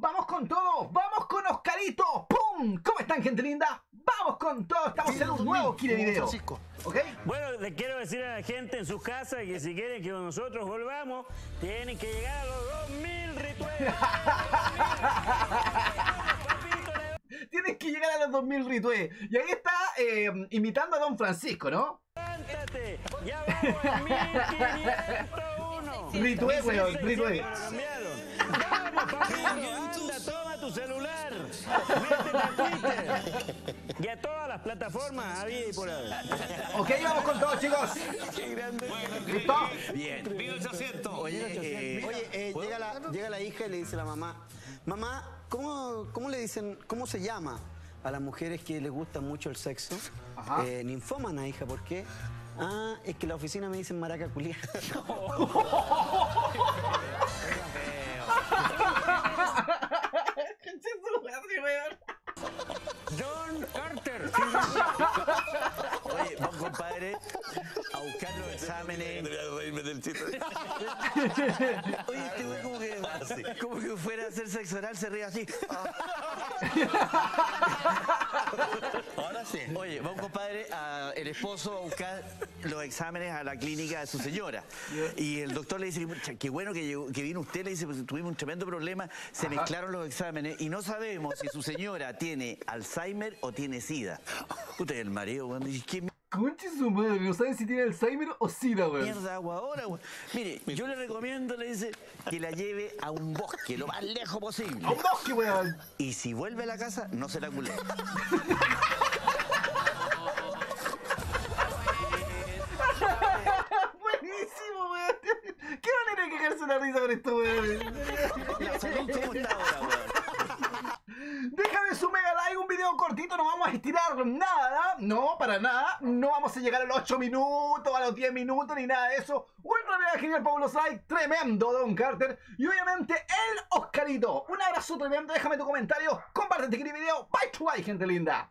Vamos con todo, vamos con Oscarito. ¡Pum! ¿Cómo están, gente linda? Vamos con todo, estamos en un nuevo Kile Video. ¿Ok? Bueno, le quiero decir a la gente en sus casas que si quieren que nosotros volvamos, tienen que llegar a los 2000 rituales. Tienen que llegar a los 2000 rituales. Y ahí está eh, imitando a Don Francisco, ¿no? ¡Levántate! ¡Ya vamos a 1501! Ritué, weón, ritué. Cambiaron. ¡Vamos, toma tu celular! ¡Métete a Twitter! Y a todas las plataformas había y por ahí. Ok, vamos con todo, chicos. ¿Listo? Bien. Viva el asiento. Oye, eh, oye, eh, llega, la, llega la hija y le dice a la mamá, mamá, ¿cómo, cómo le dicen, cómo se llama a las mujeres que les gusta mucho el sexo? Ajá. Eh, ninfómana, hija, ¿por qué? Ah, es que en la oficina me dicen maraca culia. Oye, vamos, compadre, a buscar los exámenes. Debería reírme del chiste. Oye, este güey como que, como que fuera a hacer sexo oral, se ríe así. Sí. Oye, va un compadre, a- el esposo a buscar los exámenes a la clínica de su señora. Y el doctor le dice, "Pucha, qué bueno que, llegó- que vino usted, le dice, pues tuvimos un tremendo problema, se mezclaron los exámenes y no sabemos si su señora tiene Alzheimer o tiene SIDA. Puta, el marido, weón, dice, ¿qué Conche su madre, no saben si tiene Alzheimer o SIDA, weón. mierda hago ahora, weón? Mire, yo le recomiendo, le dice, que la lleve a un bosque, lo más lejos posible. A un bosque, weón. Y si vuelve a la casa, no se la culé. con esto, weón? La salud, ¿cómo está ahora, weón? Déjame su mega like, un video cortito, no vamos a estirar nada, no, para nada, no vamos a llegar a los 8 minutos, a los 10 minutos, ni nada de eso. Ultra mega genial, Pablo Like, tremendo Don Carter, y obviamente el Oscarito. Un abrazo tremendo, déjame tu comentario, comparte este video, bye bye, gente linda.